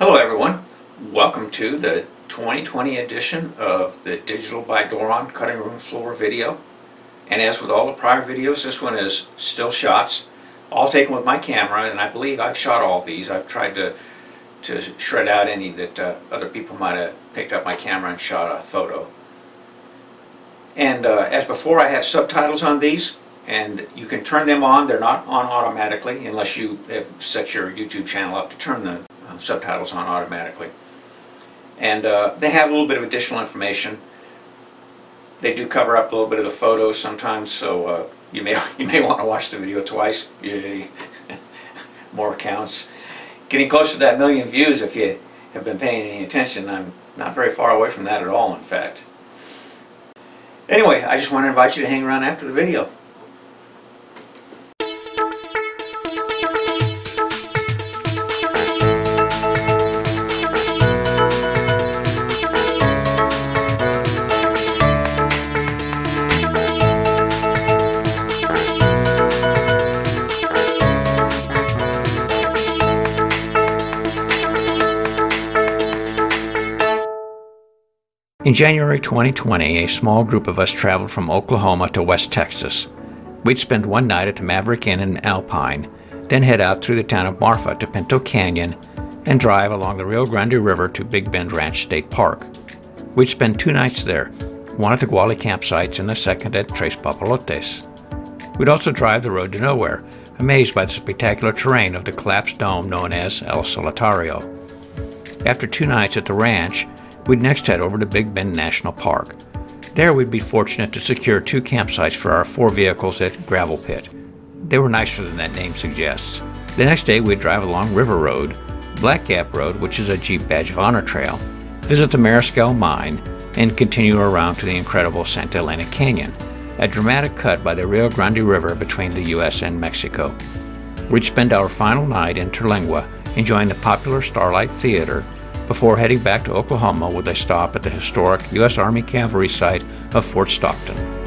Hello everyone, welcome to the 2020 edition of the Digital by Doiron Cutting Room Floor video. And as with all the prior videos, this one is still shots, all taken with my camera, and I believe I've shot all these. I've tried to, to shred out any that uh, other people might have picked up my camera and shot a photo. And uh, as before, I have subtitles on these, and you can turn them on. They're not on automatically unless you have set your YouTube channel up to turn the subtitles on automatically. And uh, they have a little bit of additional information. They do cover up a little bit of the photos sometimes, so uh, you may you may want to watch the video twice. Yay. More counts. Getting close to that million views if you have been paying any attention. I'm not very far away from that at all, in fact. Anyway, I just want to invite you to hang around after the video. In January 2020, a small group of us traveled from Oklahoma to West Texas. We'd spend one night at the Maverick Inn in Alpine, then head out through the town of Marfa to Pinto Canyon and drive along the Rio Grande River to Big Bend Ranch State Park. We'd spend two nights there, one at the Guale campsites and the second at Tres Papalotes. We'd also drive the road to nowhere, amazed by the spectacular terrain of the collapsed dome known as El Solitario. After two nights at the ranch, We'd next head over to Big Bend National Park. There we'd be fortunate to secure two campsites for our four vehicles at Gravel Pit. They were nicer than that name suggests. The next day we'd drive along River Road, Black Gap Road, which is a Jeep Badge of Honor trail, visit the Mariscal Mine, and continue around to the incredible Santa Elena Canyon, a dramatic cut by the Rio Grande River between the U.S. and Mexico. We'd spend our final night in Terlingua enjoying the popular Starlight Theater before heading back to Oklahoma with a stop at the historic U.S. Army Cavalry site of Fort Stockton.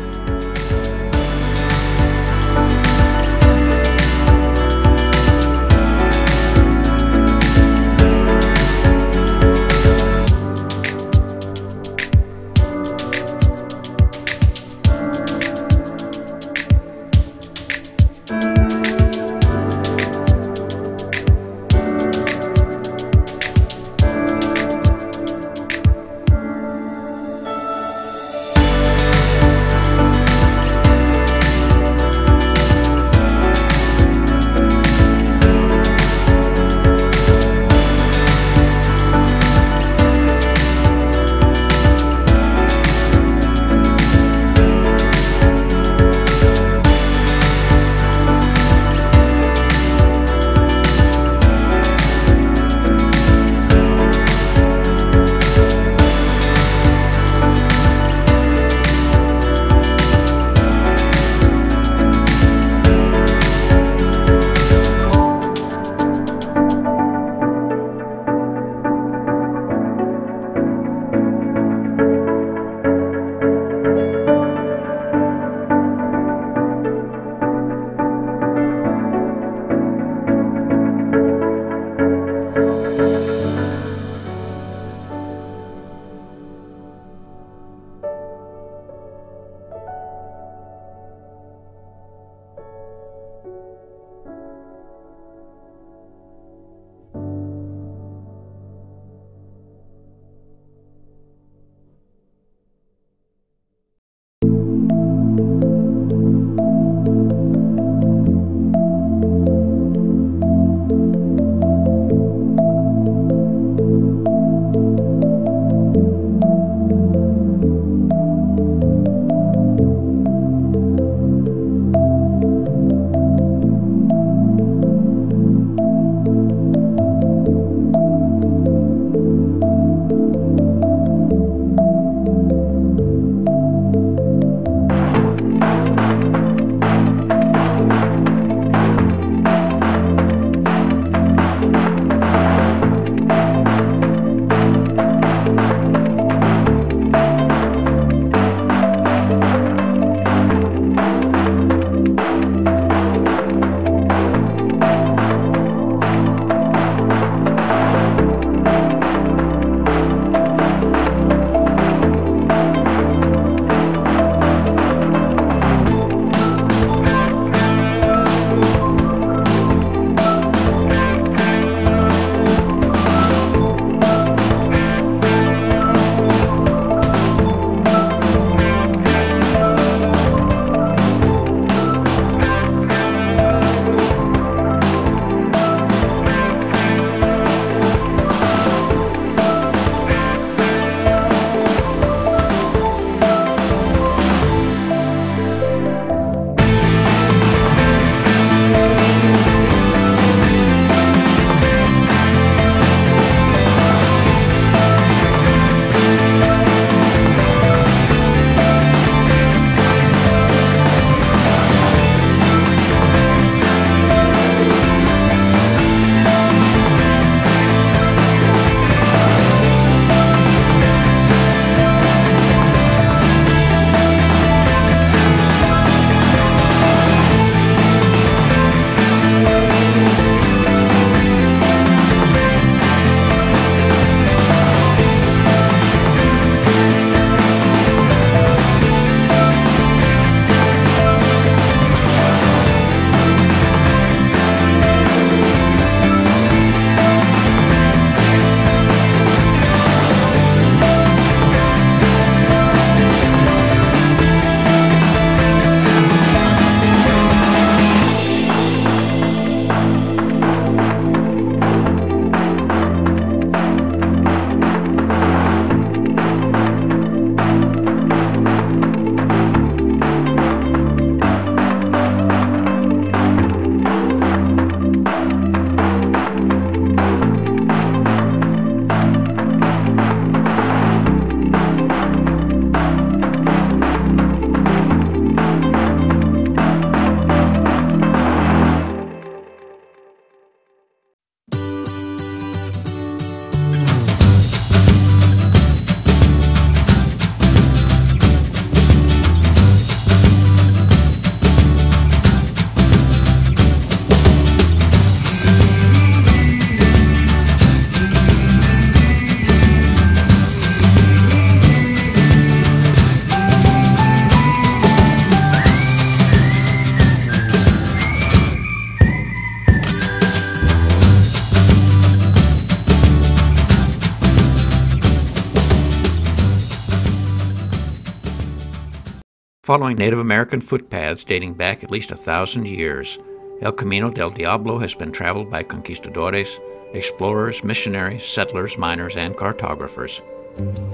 Following Native American footpaths dating back at least a thousand years, El Camino del Diablo has been traveled by conquistadores, explorers, missionaries, settlers, miners, and cartographers.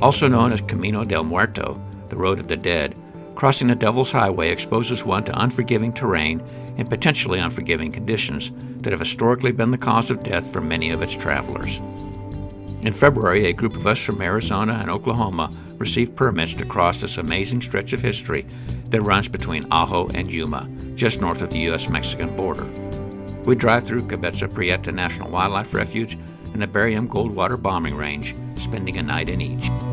Also known as Camino del Muerto, the Road of the Dead, crossing the Devil's Highway exposes one to unforgiving terrain and potentially unforgiving conditions that have historically been the cause of death for many of its travelers. In February, a group of us from Arizona and Oklahoma received permits to cross this amazing stretch of history that runs between Ajo and Yuma, just north of the U.S. Mexican border. We drive through Cabeza Prieta National Wildlife Refuge and the Barry M. Goldwater Bombing Range, spending a night in each.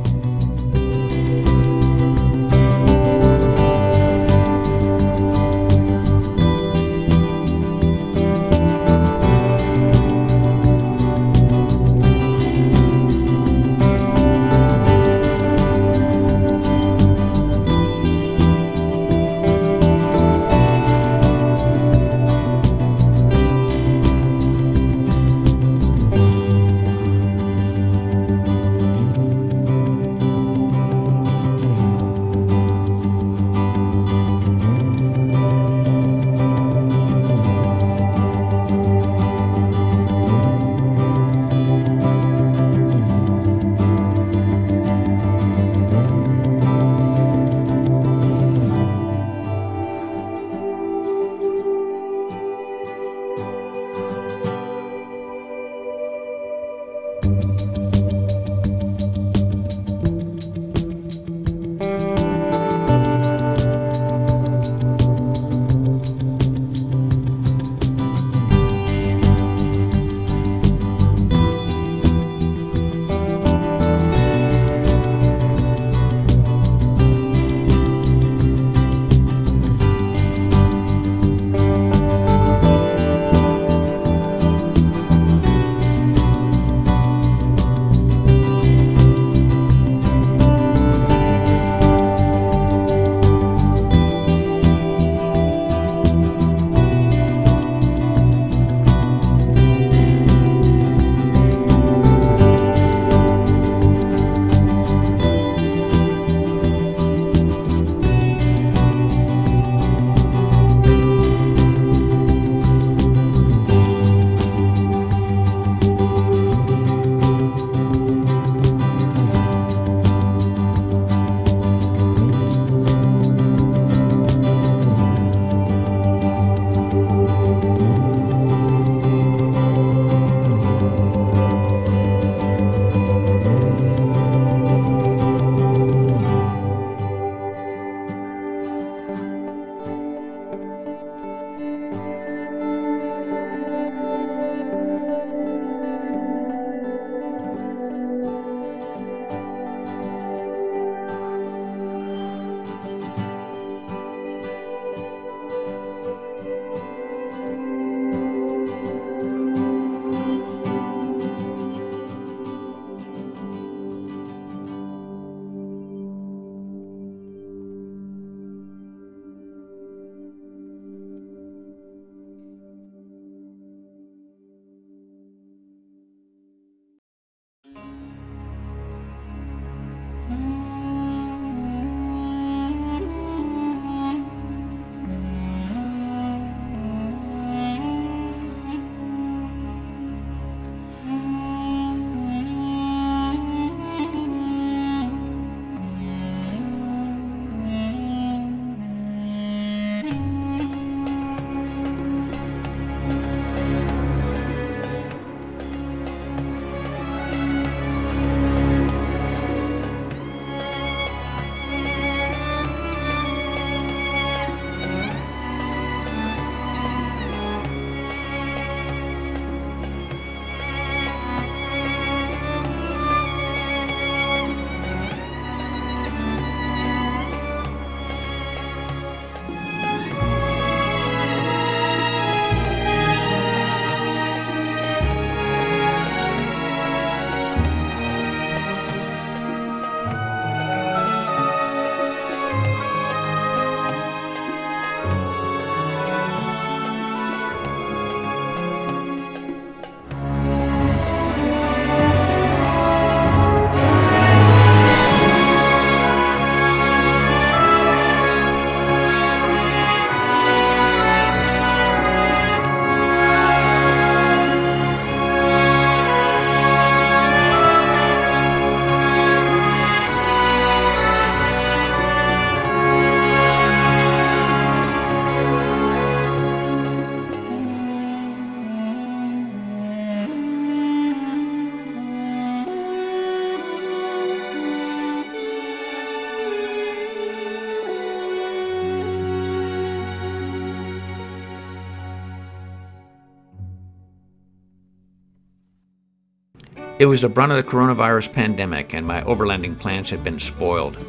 It was the brunt of the coronavirus pandemic, and my overlanding plans had been spoiled.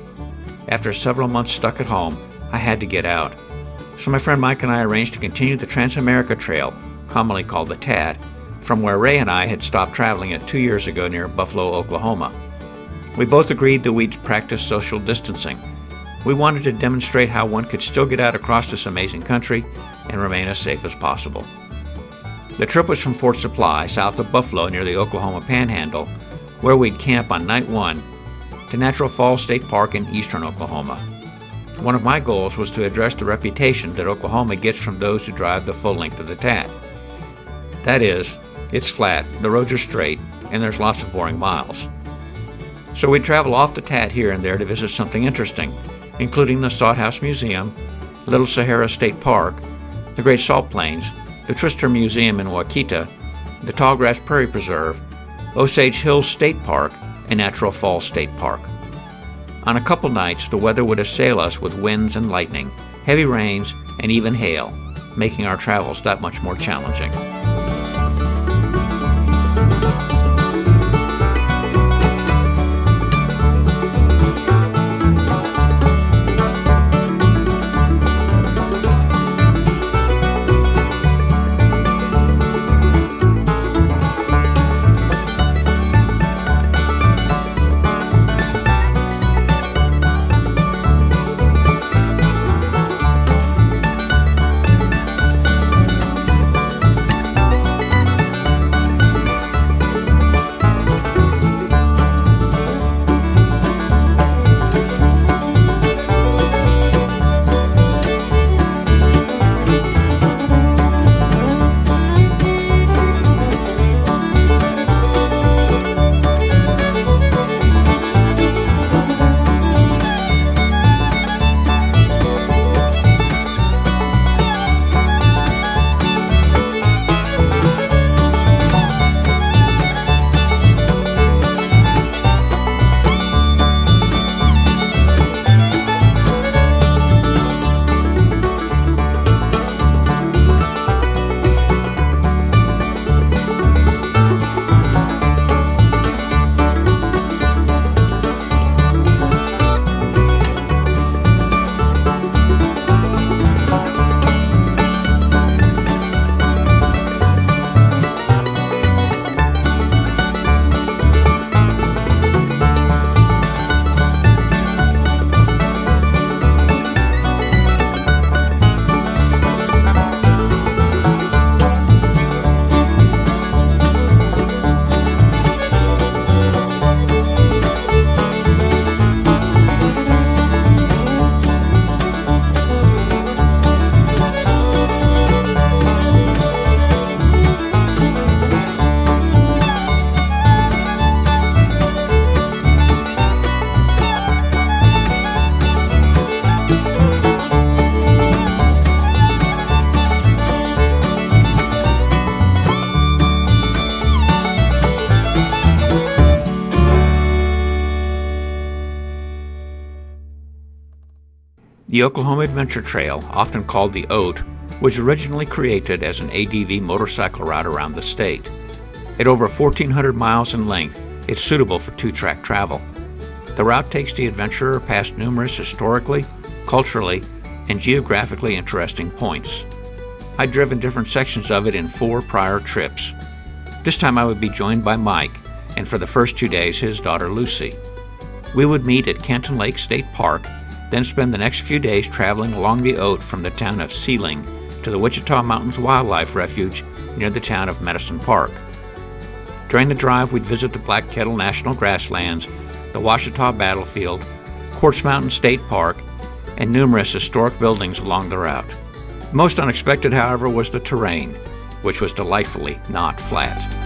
After several months stuck at home, I had to get out. So my friend Mike and I arranged to continue the Transamerica Trail, commonly called the TAT, from where Ray and I had stopped traveling it two years ago near Buffalo, Oklahoma. We both agreed that we'd practice social distancing. We wanted to demonstrate how one could still get out across this amazing country and remain as safe as possible. The trip was from Fort Supply, south of Buffalo near the Oklahoma Panhandle, where we'd camp on night one, to Natural Falls State Park in eastern Oklahoma. One of my goals was to address the reputation that Oklahoma gets from those who drive the full length of the TAT. That is, it's flat, the roads are straight, and there's lots of boring miles. So we travel off the TAT here and there to visit something interesting, including the Sod House Museum, Little Sahara State Park, the Great Salt Plains, the Twister Museum in Wakita, the Tallgrass Prairie Preserve, Osage Hills State Park, and Natural Falls State Park. On a couple nights, the weather would assail us with winds and lightning, heavy rains, and even hail, making our travels that much more challenging. The Oklahoma Adventure Trail, often called the OAT, was originally created as an ADV motorcycle route around the state. At over 1,400 miles in length, it's suitable for two-track travel. The route takes the adventurer past numerous historically, culturally, and geographically interesting points. I'd driven different sections of it in four prior trips. This time I would be joined by Mike, and for the first two days, his daughter Lucy. We would meet at Canton Lake State Park then spend the next few days traveling along the Oat from the town of Seiling to the Wichita Mountains Wildlife Refuge near the town of Medicine Park. During the drive, we'd visit the Black Kettle National Grasslands, the Washita Battlefield, Quartz Mountain State Park, and numerous historic buildings along the route. Most unexpected, however, was the terrain, which was delightfully not flat.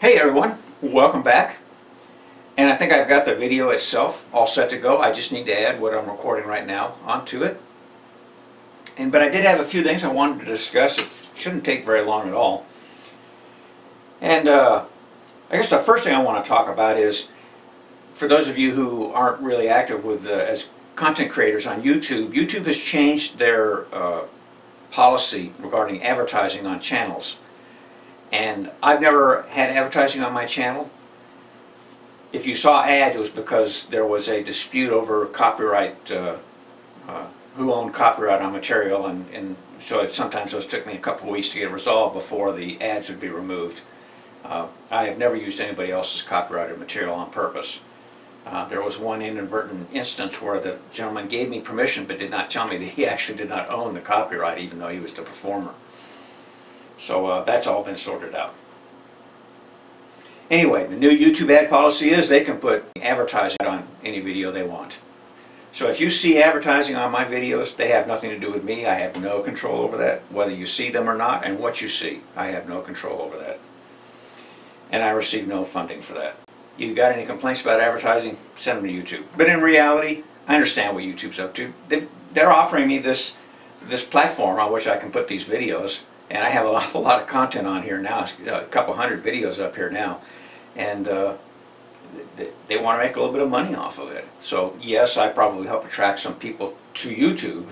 Hey everyone, welcome back. And I think I've got the video itself all set to go. I just need to add what I'm recording right now onto it. And But I did have a few things I wanted to discuss. It shouldn't take very long at all. And uh, I guess the first thing I want to talk about is, for those of you who aren't really active with uh, as content creators on YouTube, YouTube has changed their uh, policy regarding advertising on channels. And I've never had advertising on my channel. If you saw ads, it was because there was a dispute over copyright, uh, uh, who owned copyright on material, and, and so it, sometimes those took me a couple of weeks to get resolved before the ads would be removed. Uh, I have never used anybody else's copyrighted material on purpose. Uh, there was one inadvertent instance where the gentleman gave me permission but did not tell me that he actually did not own the copyright even though he was the performer. So uh, that's all been sorted out. Anyway, the new YouTube ad policy is they can put advertising on any video they want. So if you see advertising on my videos, they have nothing to do with me. I have no control over that, whether you see them or not, and what you see. I have no control over that. And I receive no funding for that. You got any complaints about advertising, send them to YouTube. But in reality, I understand what YouTube's up to. They're offering me this, this platform on which I can put these videos, and I have an awful lot of content on here now, a couple hundred videos up here now, and uh, they, they want to make a little bit of money off of it. So yes, I probably help attract some people to YouTube,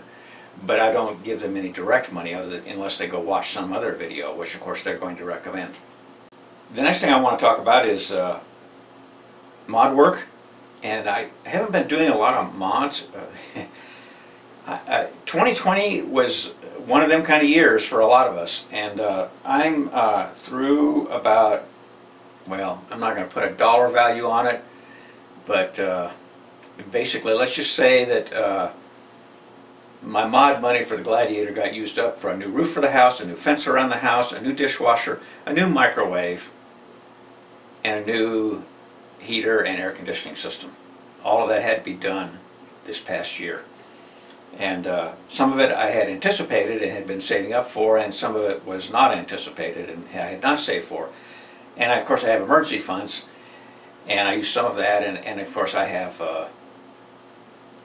but I don't give them any direct money other than, unless they go watch some other video, which of course they're going to recommend. The next thing I want to talk about is uh, mod work, and I haven't been doing a lot of mods. Uh, 2020 was one of them kind of years for a lot of us. And uh, I'm uh, through about, well, I'm not going to put a dollar value on it, but uh, basically let's just say that uh, my mod money for the Gladiator got used up for a new roof for the house, a new fence around the house, a new dishwasher, a new microwave, and a new heater and air conditioning system. All of that had to be done this past year. And uh, some of it I had anticipated and had been saving up for, and some of it was not anticipated and I had not saved for. And of course I have emergency funds, and I use some of that, and, and of course I have uh,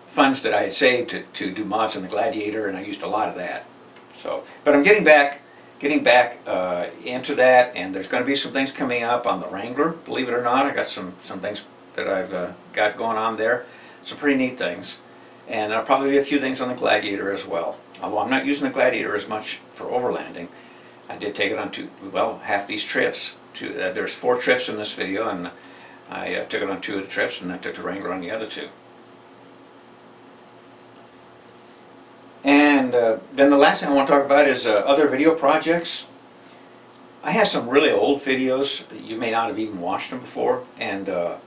funds that I had saved to, to do mods on the Gladiator, and I used a lot of that. So, but I'm getting back, getting back uh, into that, and there's going to be some things coming up on the Wrangler, believe it or not. I got some, some things that I've uh, got going on there. Some pretty neat things. And there'll probably be a few things on the Gladiator as well. Although I'm not using the Gladiator as much for overlanding. I did take it on two, well, half these trips. Uh, there's four trips in this video, and I uh, took it on two of the trips, and I took the Wrangler on the other two. And uh, then the last thing I want to talk about is uh, other video projects. I have some really old videos. You may not have even watched them before, and uh,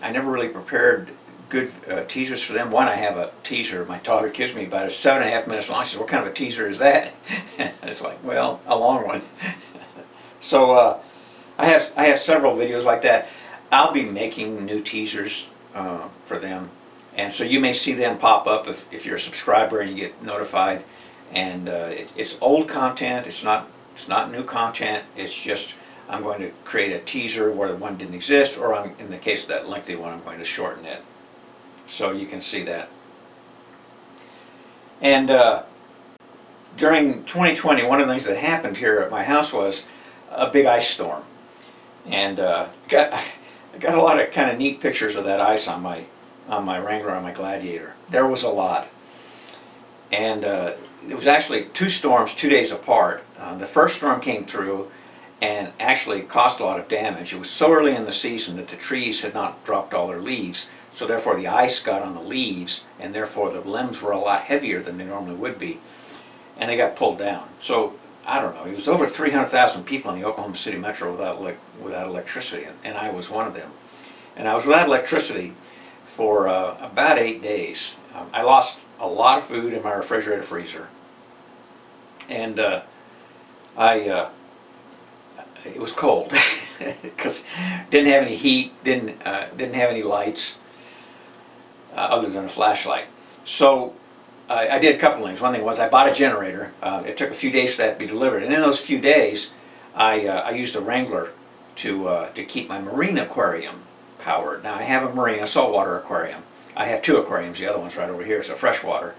I never really prepared good uh, teasers for them. One, I have a teaser my daughter gives me about a seven and a half minutes long. She says, what kind of a teaser is that? it's like, well, a long one. so uh, I have I have several videos like that. I'll be making new teasers uh, for them. And so you may see them pop up if, if you're a subscriber and you get notified. And uh, it, it's old content. It's not it's not new content. It's just I'm going to create a teaser where one didn't exist, or I'm, in the case of that lengthy one, I'm going to shorten it. So you can see that. And uh, during 2020, one of the things that happened here at my house was a big ice storm. And uh, got, I got a lot of kind of neat pictures of that ice on my, on my Wrangler, on my Gladiator. There was a lot. And uh, it was actually two storms two days apart. Uh, the first storm came through and actually caused a lot of damage. It was so early in the season that the trees had not dropped all their leaves. So therefore the ice got on the leaves and therefore the limbs were a lot heavier than they normally would be. And they got pulled down. So I don't know, it was over 300,000 people in the Oklahoma City Metro without, without electricity and, and, I was one of them. And I was without electricity for uh, about eight days. Um, I lost a lot of food in my refrigerator freezer. And uh, I, uh, it was cold because didn't have any heat, didn't, uh, didn't have any lights. uh, other than a flashlight. So I, I did a couple things. One thing was I bought a generator. Uh, it took a few days for that to be delivered. And in those few days, I, I used a Wrangler to, to keep my marine aquarium Now I have a marine, a saltwater aquarium. I have two aquariums. The other one's right over here. It's a freshwater.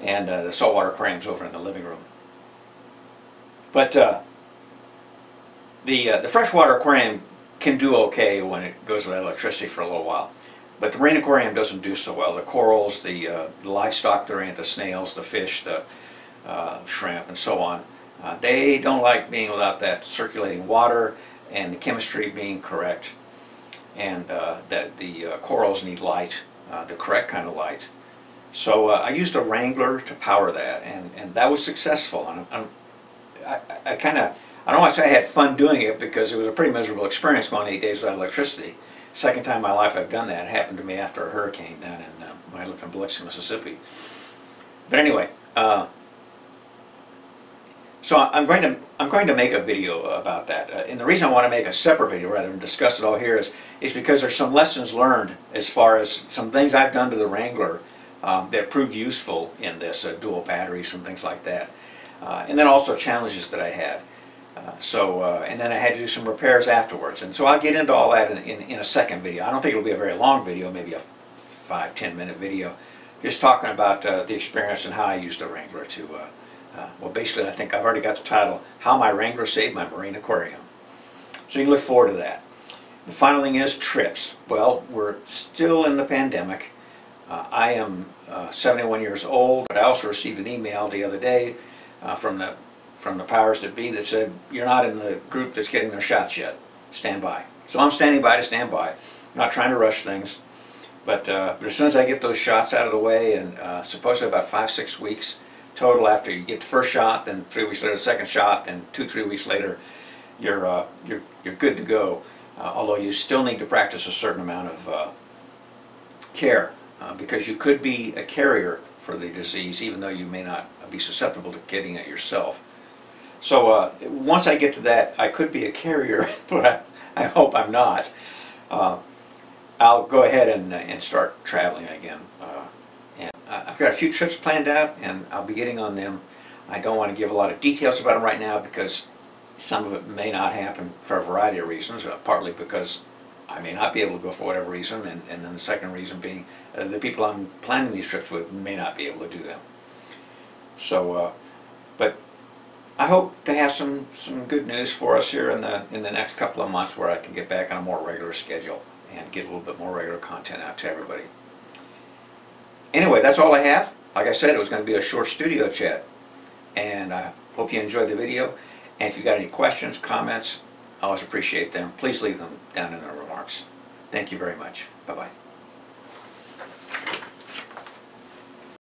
And uh, the saltwater aquarium's over in the living room. But uh, the, uh, the freshwater aquarium can do okay when it goes without electricity for a little while. But the marine aquarium doesn't do so well. The corals, the, uh, the livestock they're in, the snails, the fish, the uh, shrimp, and so on, uh, they don't like being without that circulating water and the chemistry being correct. And uh, that the uh, corals need light, uh, the correct kind of light. So I used a Wrangler to power that, and, and that was successful. And I'm, I, I kind of I don't want to say I had fun doing it because it was a pretty miserable experience going eight days without electricity. Second time in my life I've done that. It happened to me after a hurricane down in, uh, when I lived in Biloxi, Mississippi. But anyway, uh, so I'm going to I'm going to make a video about that. Uh, and the reason I want to make a separate video rather than discuss it all here is is because there's some lessons learned as far as some things I've done to the Wrangler um, that proved useful in this, uh, dual batteries and things like that. Uh, and then also challenges that I had. Uh, so, uh, and then I had to do some repairs afterwards. And so I'll get into all that in, in, in, a second video. I don't think it'll be a very long video, maybe a five, ten minute video, just talking about uh, the experience and how I used the Wrangler to, uh, uh, well basically I think I've already got the title, How My Wrangler Saved My Marine Aquarium. So you can look forward to that. The final thing is trips. Well, we're still in the pandemic. I am 71 years old, but I also received an email the other day from the from the powers that be that said, you're not in the group that's getting their shots yet. Stand by. So I'm standing by to stand by. I'm not trying to rush things. But, uh, but as soon as I get those shots out of the way, and uh, supposedly about five, six weeks total after you get the first shot, then three weeks later the second shot, then two, three weeks later, you're, uh, you're, you're good to go. Uh, although you still need to practice a certain amount of uh, care uh, because you could be a carrier for the disease even though you may not be susceptible to getting it yourself. So uh, once I get to that, I could be a carrier, but I, I hope I'm not. Uh, I'll go ahead and, and start traveling again. Uh, I've got a few trips planned out, and I'll be getting on them. I don't want to give a lot of details about them right now because some of it may not happen for a variety of reasons, uh, partly because I may not be able to go for whatever reason, and, and then the second reason being uh, the people I'm planning these trips with may not be able to do them. So, but I hope to have some, some good news for us here in the, in the next couple of months where I can get back on a more regular schedule and get a little bit more regular content out to everybody. Anyway, that's all I have. Like I said, it was going to be a short studio chat. And I hope you enjoyed the video. And if you've got any questions, comments, I always appreciate them. Please leave them down in the remarks. Thank you very much. Bye-bye.